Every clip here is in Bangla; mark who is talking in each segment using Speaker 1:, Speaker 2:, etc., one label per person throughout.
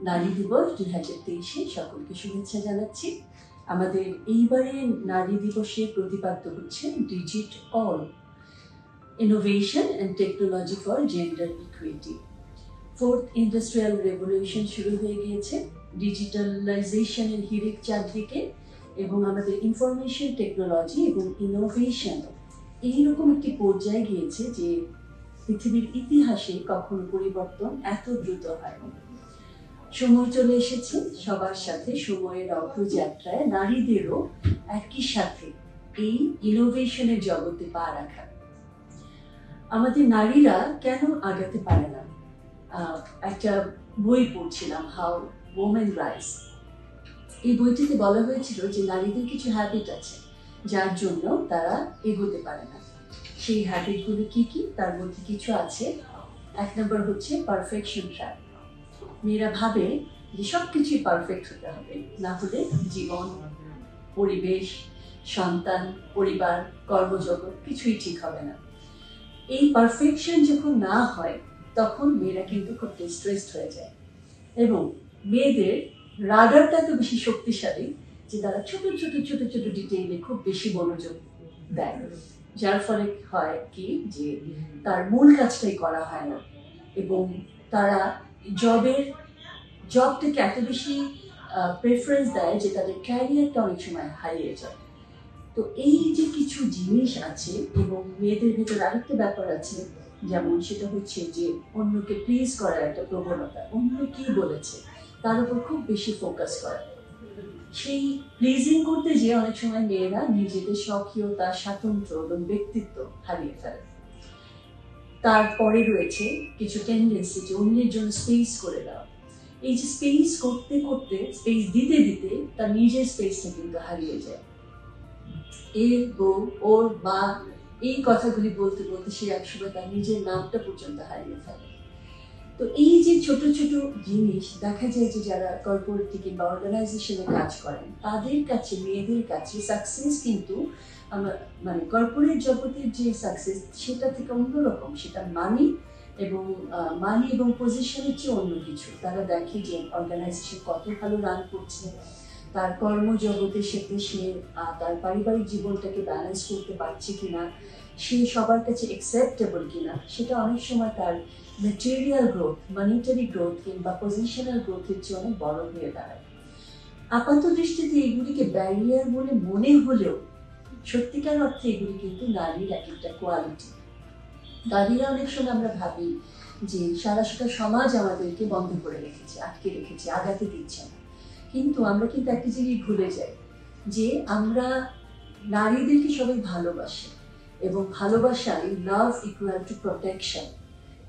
Speaker 1: নারী দিবস দুই হাজার তেইশে সকলকে শুভেচ্ছা জানাচ্ছি। আমাদের এইবারে নারী দিবসের প্রতিপাদ্য হচ্ছে digit all innovation and technology for gender equity fourth industrial revolution শুরু হয়ে গিয়েছে ডিজিটালাইজেশনের হিরেক চারদিকে এবং আমাদের ইনফরমেশন টেকনোলজি এবং ইনোভেশন এইরকম একটি পর্যায়ে গিয়েছে যে পৃথিবীর ইতিহাসে কখনো পরিবর্তন এত দ্রুত হয়নি সময় চলে এসেছে। সবার সাথে সময়ের অগ্রযাত্রায় নারীদেরও একই সাথে এই ইনোভেশনের জগতে পা রাখা। আমাদের নারীরা কেন আগাতে পারে না? একটা বই পড়ছিলাম হাউ ওমেন রাইস এই বইটিতে বলা হয়েছিল যে নারীদের কিছু হ্যাবিট আছে, যার জন্য তারা এগোতে পারে না। সেই হ্যাবিটগুলো কি কি? তার মধ্যে কিছু আছে। এক নম্বর হচ্ছে পারফেকশন ট্র্যাপ মেয়েরা ভাবে যে সব কিছুই পারফেক্ট হতে হবে। না হলে জীবন, পরিবেশ, সন্তান, পরিবার, কর্মজগৎ কিছুই ঠিক হবে না। এই পারফেকশন যখন না হয়, তখন মেয়েরা কিন্তু খুব ডিস্ট্রেসড হয়ে যায়। এবং মেয়েদের রাডারটা এত বেশি শক্তিশালী, যে তারা ছোট ছোট ছোট ছোট ডিটেইলে খুব বেশি মনোযোগ দেয়। যার ফলে হয় কি, যে তার মূল কাজটাই করা হয় না। এবং তারা জবের জবটাকে এত বেশি প্রেফারেন্স দেয় যে তাদের ক্যারিয়ারটা অনেক সময় হারিয়ে যায়। তো এই যে কিছু জিনিস আছে এবং মেয়েদের ভেতর আরেকটা ব্যাপার আছে, যেমন সেটা হচ্ছে যে অন্যকে প্লিজ করার একটা প্রবণতা, অন্য কি বলেছে, তার উপর খুব বেশি ফোকাস করা। সেই প্লিজিং করতে গিয়ে অনেক সময় মেয়েরা নিজেদের স্বকীয়তা স্বাতন্ত্র্য এবং ব্যক্তিত্ব হারিয়ে ফেলে। তারপরে রয়েছে কিছু টেন্ডেন্সি যে অন্যের জন্য স্পেস করে দাও এই যে স্পেস করতে করতে স্পেস দিতে দিতে তার নিজের স্পেসটা কিন্তু হারিয়ে যায়। এ বউ ওর, বা এই কথাগুলি বলতে বলতে সে একসময় তার নিজের নামটা পর্যন্ত হারিয়ে ফেলে। তো এই যে ছোট ছোট জিনিস, দেখা যায় যে যারা কর্পোরেট থেকে বা অর্গানাইজেশনে কাজ করেন, তাদের কাছে, মেয়েদের কাছে সাকসেস কিন্তু আমরা মানে কর্পোরেট জগতের যে সাকসেস সেটা থেকে অন্যরকম। সেটা মানি এবং মানি এবং পজিশনের চেয়ে অন্য কিছু। তারা দেখে যে অর্গানাইজেশন কত ভালো রান করছে। তার কর্মজগতের সাথে সে তার পারিবারিক জীবনটাকে ব্যালেন্স করতে পারছে কিনা, সে সবার কাছে অ্যাকসেপ্টেবল কিনা, সেটা অনেক সময় তার ম্যাটেরিয়াল গ্রোথ মানিটারি গ্রোথ কিংবা পজিশনাল গ্রোথের চেয়ে অনেক বড় হয়ে দাঁড়ায়। আপাত দৃষ্টিতে এগুলিকে ব্যারিয়ার বলে মনে হলেও সত্যিকার অর্থে এগুলি কিন্তু নারীর এক একটা কোয়ালিটি নারীরা অনেক সময় আমরা ভাবি যে সারা সারা সমাজ আমাদেরকে বন্ধ করে রেখেছে, আটকে রেখেছে আগাতে দিচ্ছে না। কিন্তু আমরা কিন্তু একটা জিনিস ভুলে যাই যে আমরা নারীদেরকে সবাই ভালোবাসি এবং ভালোবাসায় লাভ ইকুয়াল টু প্রোটেকশন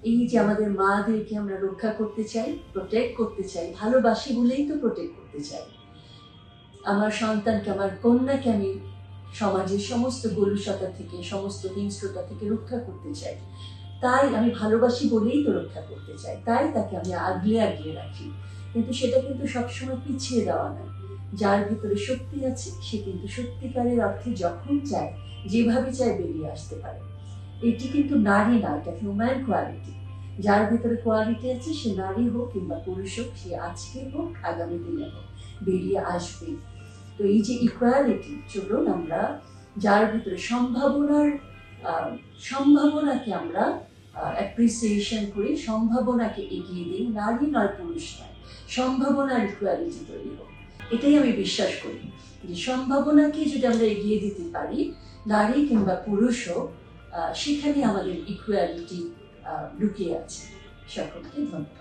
Speaker 1: এই যে আমাদের মাদেরকে আমরা রক্ষা করতে চাই প্রোটেক্ট করতে চাই, ভালোবাসি বলেই তো প্রোটেক্ট করতে চাই। আমার সন্তানকে, আমার কন্যাকে আমি সমাজের সমস্ত গলুসতা থেকে, সমস্ত হিংস্রতা থেকে রক্ষা করতে চাই। তাই আমি ভালোবাসি বলেই তো রক্ষা করতে চাই। তাই তাকে আমি আগলে আগলে রাখি। কিন্তু সেটা কিন্তু সবসময় পিছিয়ে দেওয়া না যার ভিতরে শক্তি আছে, সে কিন্তু সত্যিকারের অর্থে যখন চায়, যেভাবে চায় বেরিয়ে আসতে পারে। এটি কিন্তু নারী না, এটা হিউম্যান কোয়ালিটি যার ভিতরে কোয়ালিটি আছে, সে নারী হোক কিংবা পুরুষ হোক, সে আজকে হোক, আগামী দিনে হোক, বেরিয়ে আসবে। তো এই যে ইকুয়ালিটি চলুন আমরা যার ভিতরে সম্ভাবনার সম্ভাবনাকে আমরা অ্যাপ্রিসিয়েশন করি সম্ভাবনাকে এগিয়ে দিই, নারী নয়, পুরুষ নয়। সম্ভাবনার ইকুয়ালিটি তৈরি হোক। এটাই আমি বিশ্বাস করি। যে সম্ভাবনাকে যদি আমরা এগিয়ে দিতে পারি, নারী কিংবা পুরুষ হোক সেখানে আমাদের ইকুয়ালিটি লুকিয়ে আছে। সকলকে ধন্যবাদ।